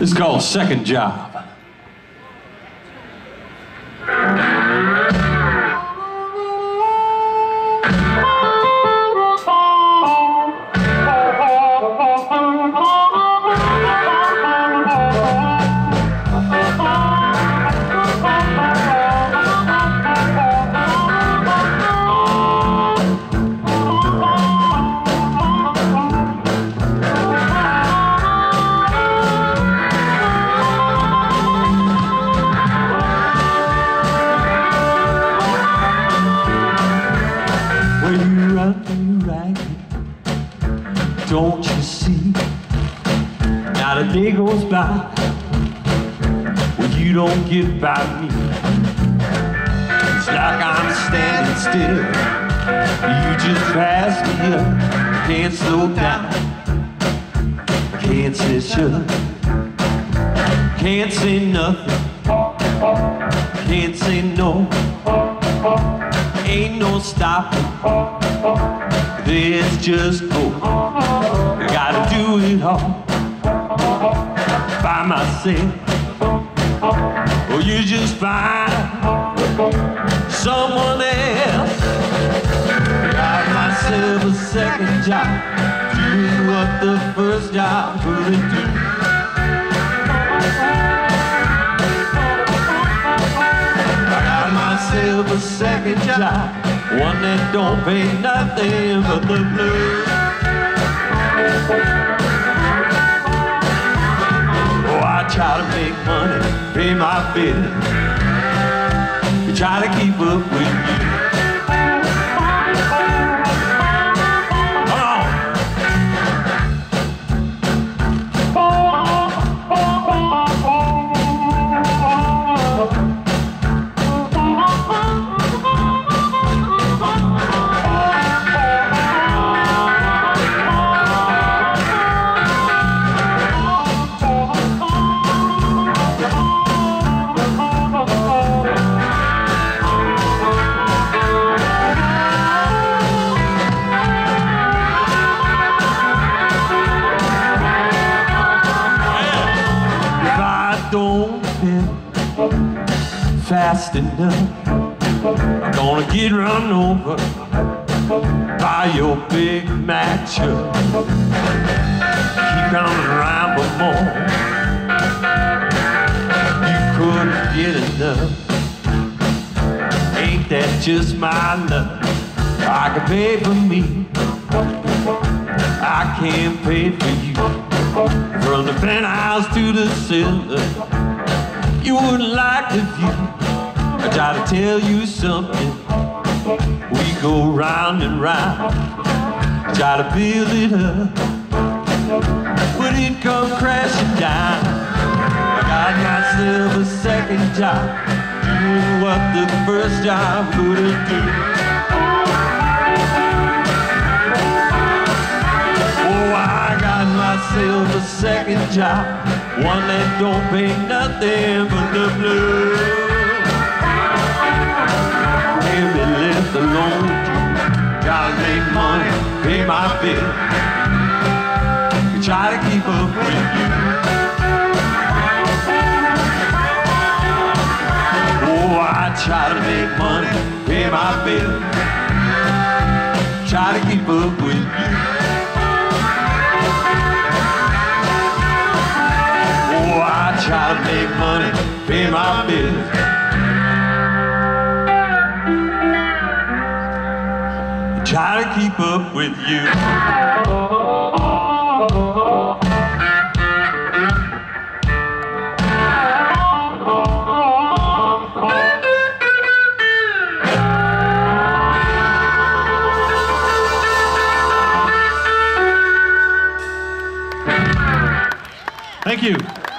This is called Second Job. Don't you see? Not a day goes by when you don't get by me. It's like I'm standing still. You just pass me up, can't slow down, can't say shut, can't say nothing, can't say no, ain't no stopping. There's just hope. Gotta do it all by myself. Or you just find someone else. Got myself a second job, doing what the first job couldn't do. I got myself a second job. One that don't pay nothing but the blues. Oh, I try to make money, pay my bills. Try to keep up with you. Fast enough. I'm gonna get run over by your big truck. Keep coming around but more. You couldn't get enough. Ain't that just my luck? I can pay for me. I can't pay for you. From the penthouse to the cellar You wouldn't like the view I try to tell you something. We go round and round. I to build it up. But it come crashing down I got myself a second job. Doing what the first job couldn't do Oh, I got myself a second job, one that don't pay nothing but the blues. Alone, gotta make money, pay my bill. Try to keep up with you. Oh, I try to make money, pay my bill. Try to keep up with you. Oh, I try to make money, pay my bills. Keep up with you. Thank you.